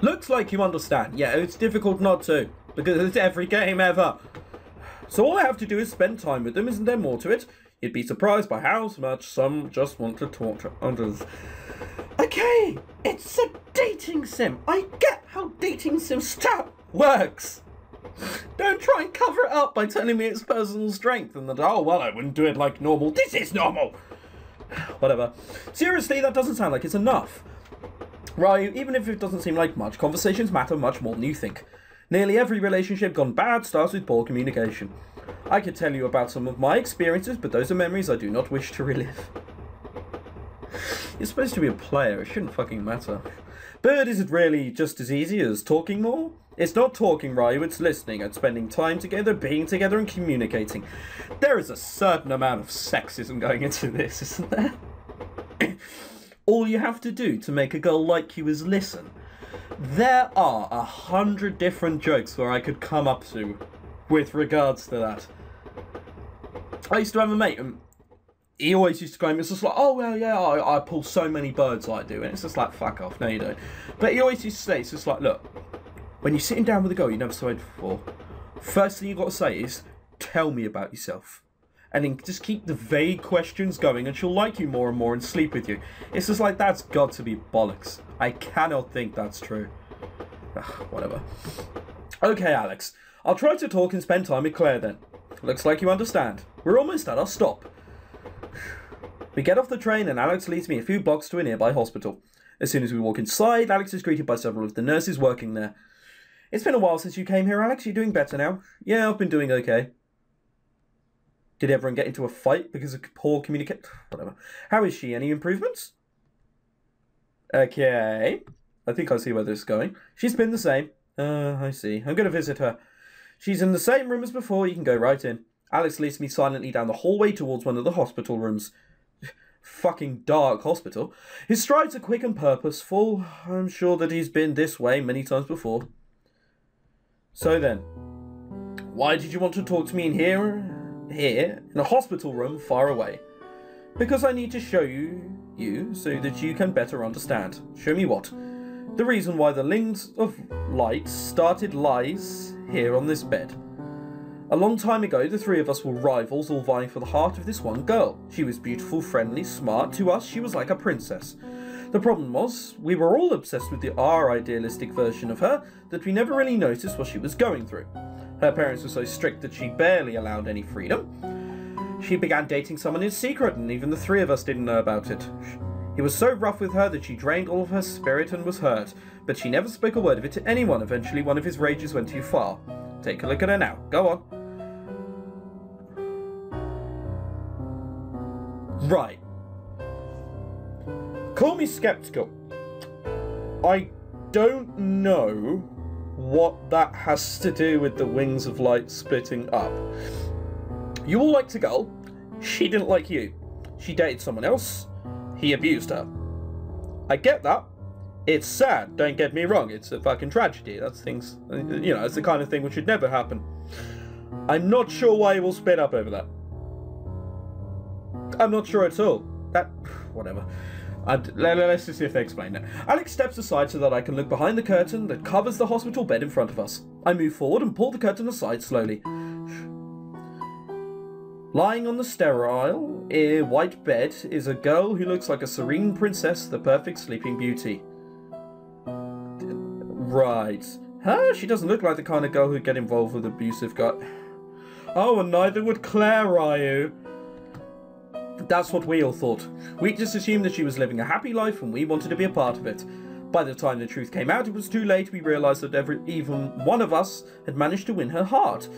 Looks like you understand. Yeah, it's difficult not to, because it's every game ever. So all I have to do is spend time with them, isn't there more to it? You'd be surprised by how much some just want to talk to others. Okay, it's a dating sim. I get how dating sim stuff works. Don't try and cover it up by telling me it's personal strength and that, oh, well, I wouldn't do it like normal. This is normal. Whatever. Seriously, that doesn't sound like it's enough. Right, even if it doesn't seem like much, conversations matter much more than you think. Nearly every relationship gone bad starts with poor communication. I could tell you about some of my experiences, but those are memories I do not wish to relive. You're supposed to be a player, it shouldn't fucking matter. Bird is it really just as easy as talking more? It's not talking, Ryu, it's listening and spending time together, being together and communicating. There is a certain amount of sexism going into this, isn't there? All you have to do to make a girl like you is listen. There are a hundred different jokes where I could come up to with regards to that. I used to have a mate, and he always used to go, it's just like, oh, well, yeah, I, I pull so many birds I do. And it's just like, fuck off, no, you don't. But he always used to say, it's just like, look, when you're sitting down with a girl you never saw before, first thing you got to say is, tell me about yourself. And then just keep the vague questions going, and she'll like you more and more and sleep with you. It's just like, that's got to be bollocks. I cannot think that's true. Ugh, whatever. Okay, Alex. I'll try to talk and spend time with Claire then. Looks like you understand. We're almost at our stop. We get off the train and Alex leads me a few blocks to a nearby hospital. As soon as we walk inside, Alex is greeted by several of the nurses working there. It's been a while since you came here, Alex. You're doing better now? Yeah, I've been doing okay. Did everyone get into a fight because of poor communication? Whatever. How is she? Any improvements? Okay. I think I see where this is going. She's been the same. Uh, I see. I'm going to visit her. She's in the same room as before. You can go right in. Alex leads me silently down the hallway towards one of the hospital rooms. Fucking dark hospital. His strides are quick and purposeful. I'm sure that he's been this way many times before. So then, why did you want to talk to me in here? Here, in a hospital room far away? Because I need to show you, you, so that you can better understand. Show me what? The reason why the Wings of Light started lies here on this bed. A long time ago, the three of us were rivals, all vying for the heart of this one girl. She was beautiful, friendly, smart. To us, she was like a princess. The problem was, we were all obsessed with the our idealistic version of her that we never really noticed what she was going through. Her parents were so strict that she barely allowed any freedom. She began dating someone in secret, and even the three of us didn't know about it. He was so rough with her that she drained all of her spirit and was hurt, but she never spoke a word of it to anyone. Eventually, one of his rages went too far. Take a look at her now. Go on. Right. Call me skeptical. I don't know what that has to do with the wings of light splitting up. You all liked a girl. She didn't like you. She dated someone else. He abused her. I get that. It's sad, don't get me wrong. It's a fucking tragedy. That's things, you know, it's the kind of thing which should never happen. I'm not sure why he will split up over that. I'm not sure at all. That, whatever. I'd, let's just see if they explain it. Alex steps aside so that I can look behind the curtain that covers the hospital bed in front of us. I move forward and pull the curtain aside slowly. Lying on the sterile, eh, white bed is a girl who looks like a serene princess, the perfect sleeping beauty. Right. Huh? She doesn't look like the kind of girl who'd get involved with abusive guy. Oh, and neither would Claire Ryu. That's what we all thought. We just assumed that she was living a happy life and we wanted to be a part of it. By the time the truth came out, it was too late. We realised that every, even one of us had managed to win her heart.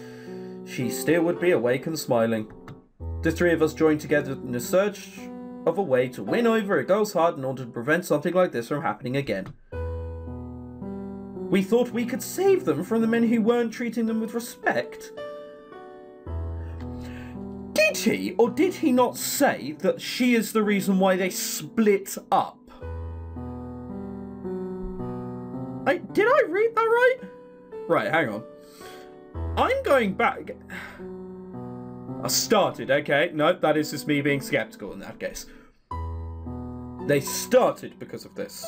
She still would be awake and smiling. The three of us joined together in a search of a way to win over a girl's heart in order to prevent something like this from happening again. We thought we could save them from the men who weren't treating them with respect. Did he or did he not say that she is the reason why they split up? I, did I read that right? Right, hang on. I'm going back. I started, okay? No, that is just me being skeptical in that case. They started because of this.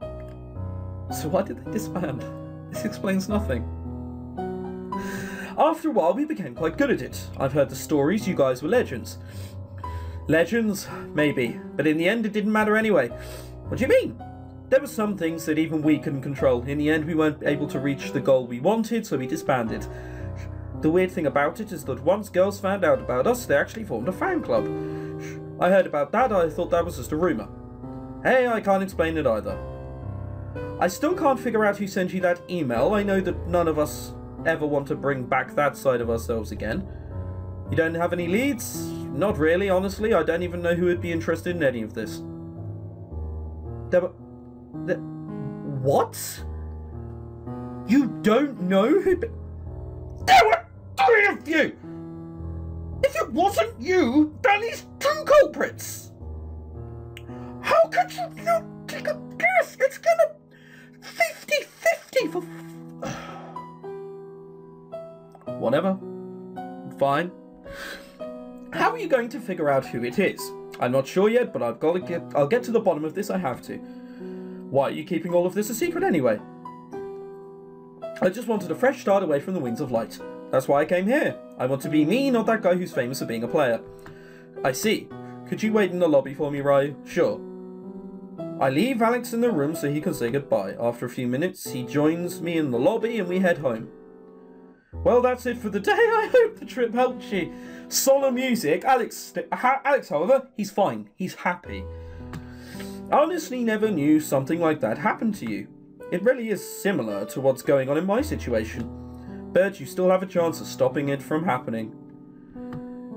So why did they disband? This explains nothing. After a while, we became quite good at it. I've heard the stories, you guys were legends. Legends? Maybe. But in the end, it didn't matter anyway. What do you mean? There were some things that even we couldn't control. In the end, we weren't able to reach the goal we wanted, so we disbanded. The weird thing about it is that once girls found out about us, they actually formed a fan club. I heard about that, I thought that was just a rumour. Hey, I can't explain it either. I still can't figure out who sent you that email. I know that none of us ever want to bring back that side of ourselves again. You don't have any leads? Not really, honestly. I don't even know who would be interested in any of this. There. There, what? You don't know who... There were three of you! If it wasn't you, he's two culprits! How could you not take a guess? It's gonna... 50-50 for... Whatever. Fine. How are you going to figure out who it is? I'm not sure yet, but I've got to get I'll get to the bottom of this, I have to. Why are you keeping all of this a secret anyway? I just wanted a fresh start away from the wings of light. That's why I came here. I want to be me, not that guy who's famous for being a player. I see. Could you wait in the lobby for me, Ryu? Sure. I leave Alex in the room so he can say goodbye. After a few minutes, he joins me in the lobby and we head home. Well, that's it for the day. I hope the trip helped you. Solemn music. Alex, Alex, however, he's fine. He's happy. Honestly never knew something like that happened to you. It really is similar to what's going on in my situation. But you still have a chance of stopping it from happening.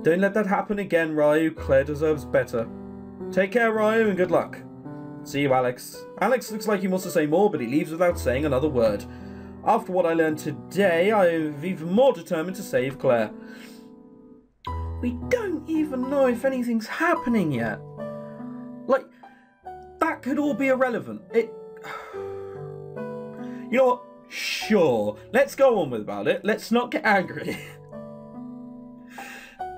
Don't let that happen again, Ryu. Claire deserves better. Take care, Ryu, and good luck. See you, Alex. Alex looks like he wants to say more, but he leaves without saying another word. After what I learned today, I'm even more determined to save Claire. We don't even know if anything's happening yet. Like, that could all be irrelevant. It. You know what? Sure. Let's go on with about it. Let's not get angry.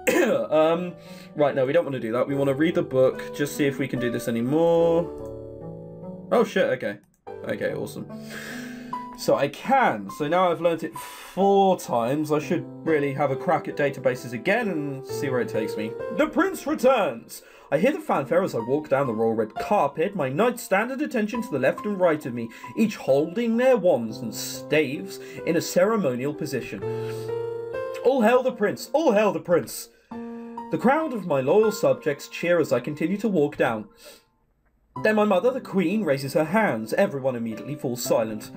um, right, no, we don't want to do that. We want to read the book, just see if we can do this anymore. Oh shit, okay. Okay, awesome. So I can. So now I've learnt it four times. I should really have a crack at databases again and see where it takes me. The Prince returns! I hear the fanfare as I walk down the royal red carpet, my knights stand at attention to the left and right of me, each holding their wands and staves in a ceremonial position. All hail the prince! All hail the prince! The crowd of my loyal subjects cheer as I continue to walk down. Then my mother, the queen, raises her hands. Everyone immediately falls silent.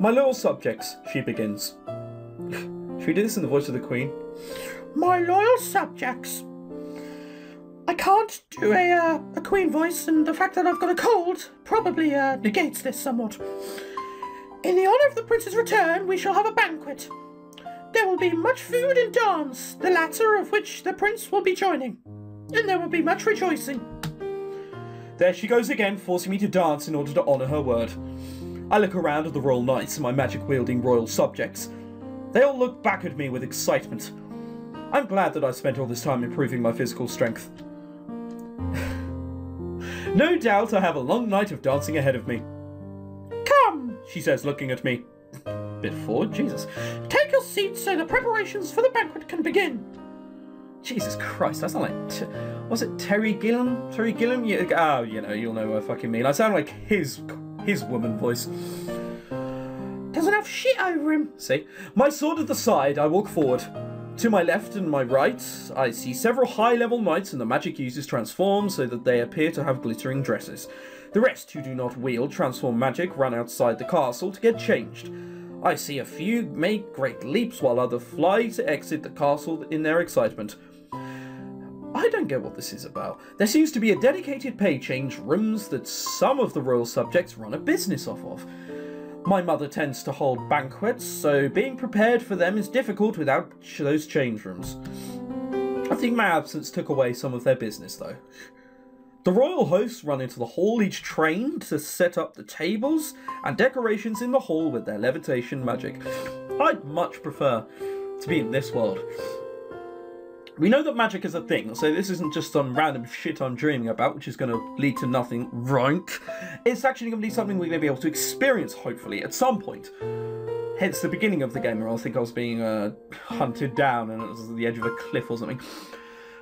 My loyal subjects, she begins. Should we do this in the voice of the Queen? My loyal subjects. I can't do a, uh, a Queen voice, and the fact that I've got a cold probably uh, negates this somewhat. In the honour of the Prince's return, we shall have a banquet. There will be much food and dance, the latter of which the Prince will be joining. And there will be much rejoicing. There she goes again, forcing me to dance in order to honour her word. I look around at the royal knights and my magic-wielding royal subjects. They all look back at me with excitement. I'm glad that I spent all this time improving my physical strength. no doubt I have a long night of dancing ahead of me. Come, she says, looking at me. Bit forward, Jesus. Take your seats so the preparations for the banquet can begin. Jesus Christ, that's not like. was it Terry Gilliam? Terry Gilliam? Oh, you know, you'll know what I fucking mean. I sound like his his woman voice. Doesn't have shit over him. See? My sword at the side, I walk forward. To my left and my right, I see several high-level knights and the magic users transform so that they appear to have glittering dresses. The rest who do not wield transform magic run outside the castle to get changed. I see a few make great leaps while others fly to exit the castle in their excitement. I don't get what this is about. There seems to be a dedicated pay change rooms that some of the royal subjects run a business off of. My mother tends to hold banquets, so being prepared for them is difficult without those change rooms. I think my absence took away some of their business, though. The royal hosts run into the hall each trained to set up the tables and decorations in the hall with their levitation magic. I'd much prefer to be in this world. We know that magic is a thing, so this isn't just some random shit I'm dreaming about, which is going to lead to nothing, right? It's actually going to be something we're going to be able to experience, hopefully, at some point. Hence the beginning of the game, where I think I was being uh, hunted down and it was at the edge of a cliff or something.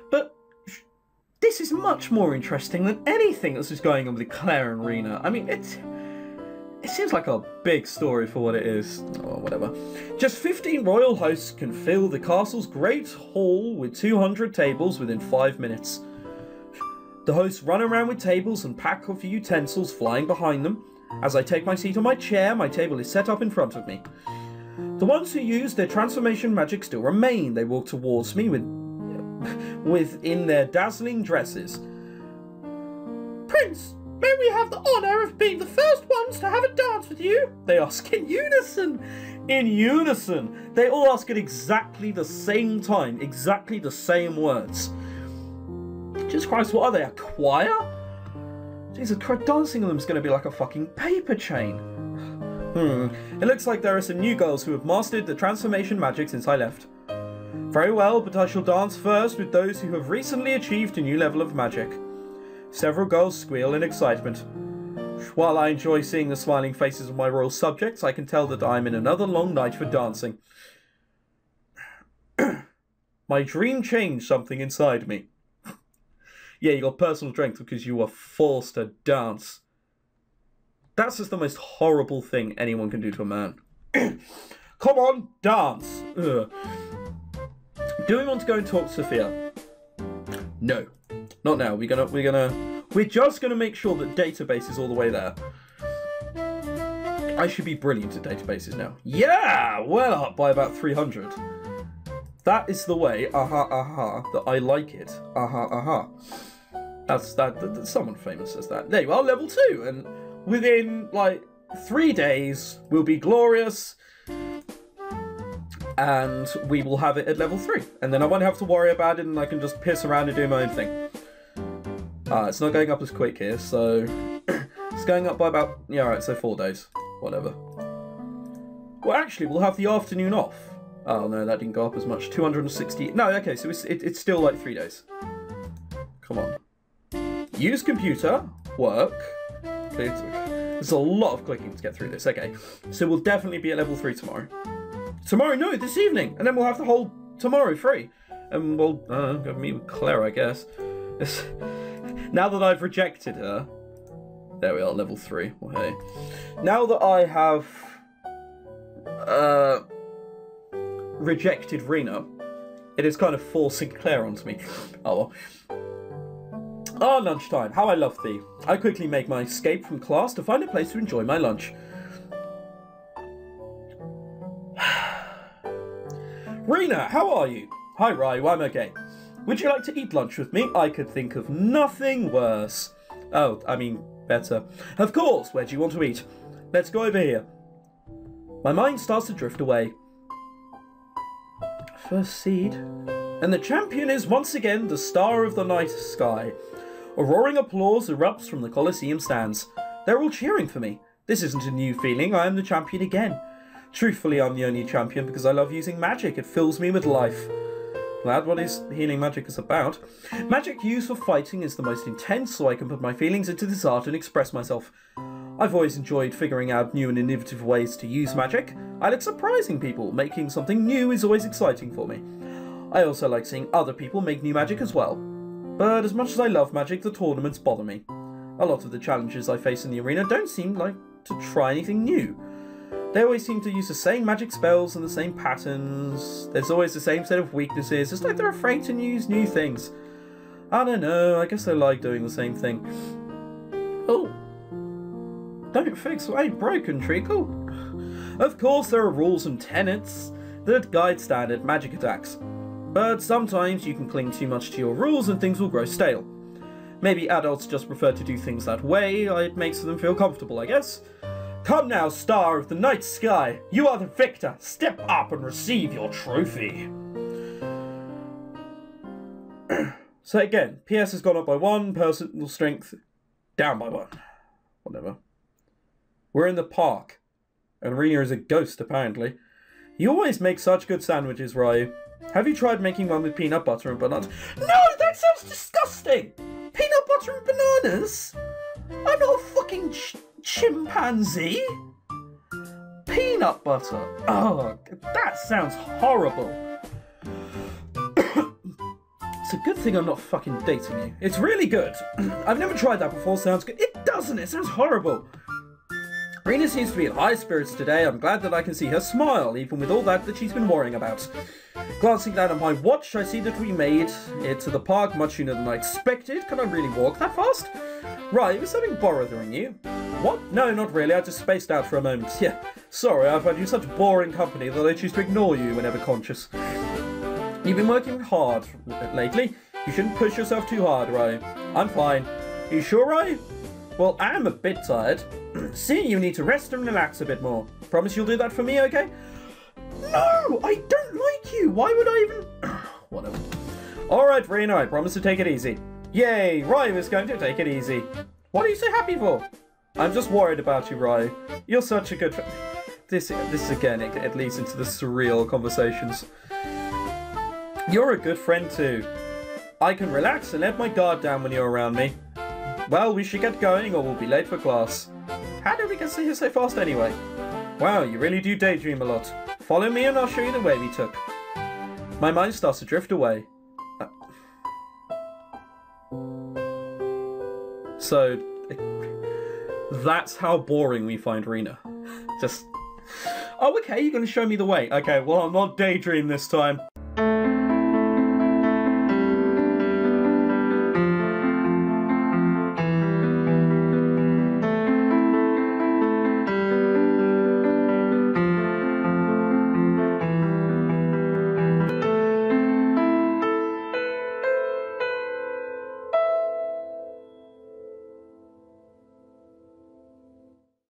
But this is much more interesting than anything that's just going on with Claire and Rena. I mean, it's it seems like a big story for what it is, or whatever. Just 15 royal hosts can fill the castle's great hall with 200 tables within 5 minutes. The hosts run around with tables and pack of utensils flying behind them. As I take my seat on my chair, my table is set up in front of me. The ones who use their transformation magic still remain. They walk towards me with, with in their dazzling dresses. Prince, May we have the honour of being the first ones to have a dance with you? They ask in unison. In unison. They all ask at exactly the same time, exactly the same words. Jesus Christ, what are they, a choir? Jesus Christ, dancing with them is going to be like a fucking paper chain. Hmm. It looks like there are some new girls who have mastered the transformation magic since I left. Very well, but I shall dance first with those who have recently achieved a new level of magic. Several girls squeal in excitement. While I enjoy seeing the smiling faces of my royal subjects, I can tell that I am in another long night for dancing. my dream changed something inside me. yeah, you got personal strength because you were forced to dance. That's just the most horrible thing anyone can do to a man. Come on, dance! Ugh. Do we want to go and talk to Sophia? No. Not now. We're gonna we're gonna we're just gonna make sure that database is all the way there. I should be brilliant at databases now. Yeah, well up by about 300. That is the way, aha, uh aha, that I like it. Aha, uh aha. That's that, that, that. Someone famous says that. There you are, level two, and within like three days, we'll be glorious, and we will have it at level three, and then I won't have to worry about it, and I can just piss around and do my own thing. Ah, it's not going up as quick here, so it's going up by about yeah, right. So four days, whatever. Well, actually, we'll have the afternoon off. Oh no, that didn't go up as much. 260. No, okay, so it's it, it's still like three days. Come on. Use computer. Work. There's a lot of clicking to get through this. Okay, so we'll definitely be at level three tomorrow. Tomorrow, no, this evening, and then we'll have the whole tomorrow free, and we'll uh, go meet with Claire, I guess. Now that I've rejected her, there we are, level three. Well, hey. Now that I have uh, rejected Rena, it is kind of forcing Claire onto me. Oh well. Ah, lunchtime. How I love thee. I quickly make my escape from class to find a place to enjoy my lunch. Rena, how are you? Hi, Ryu, I'm okay. Would you like to eat lunch with me? I could think of nothing worse. Oh, I mean, better. Of course, where do you want to eat? Let's go over here. My mind starts to drift away. First seed. And the champion is once again the star of the night sky. A roaring applause erupts from the Colosseum stands. They're all cheering for me. This isn't a new feeling, I am the champion again. Truthfully, I'm the only champion because I love using magic. It fills me with life. Glad what is healing magic is about. Magic used for fighting is the most intense, so I can put my feelings into this art and express myself. I've always enjoyed figuring out new and innovative ways to use magic. I like surprising people. Making something new is always exciting for me. I also like seeing other people make new magic as well. But as much as I love magic, the tournaments bother me. A lot of the challenges I face in the arena don't seem like to try anything new. They always seem to use the same magic spells and the same patterns. There's always the same set of weaknesses. It's like they're afraid to use new things. I don't know, I guess they like doing the same thing. Oh. Don't fix what ain't broken, Treacle. Of course there are rules and tenets that guide standard magic attacks. But sometimes you can cling too much to your rules and things will grow stale. Maybe adults just prefer to do things that way, it makes them feel comfortable, I guess. Come now, star of the night sky. You are the victor. Step up and receive your trophy. so again, PS has gone up by one, personal strength down by one. Whatever. We're in the park. And Rena is a ghost, apparently. You always make such good sandwiches, Ryu. Have you tried making one with peanut butter and bananas? No, that sounds disgusting! Peanut butter and bananas? I'm not a fucking chimpanzee! Peanut butter? Oh, that sounds horrible. it's a good thing I'm not fucking dating you. It's really good. I've never tried that before, sounds good. It doesn't, it sounds horrible. Rena seems to be in high spirits today. I'm glad that I can see her smile, even with all that that she's been worrying about. Glancing down at my watch, I see that we made it to the park much sooner than I expected. Can I really walk that fast? Right, was something bothering you? What? No, not really. I just spaced out for a moment. Yeah, sorry, I've had you such boring company that I choose to ignore you whenever conscious. You've been working hard lately. You shouldn't push yourself too hard, Ray. I'm fine. You sure, Ray? Well, I'm a bit tired. See, you need to rest and relax a bit more. Promise you'll do that for me, okay? No, I don't like you. Why would I even... Whatever. Alright, Rena, I promise to take it easy. Yay, Ryan is going to take it easy. What are you so happy for? I'm just worried about you, Ryan. You're such a good friend. This, this again, it, it leads into the surreal conversations. You're a good friend too. I can relax and let my guard down when you're around me. Well, we should get going or we'll be late for class. How did we get here so fast anyway? Wow, you really do daydream a lot. Follow me and I'll show you the way we took. My mind starts to drift away. Uh, so, that's how boring we find Rena. Just, oh, okay, you're going to show me the way. Okay, well, I'm not daydream this time.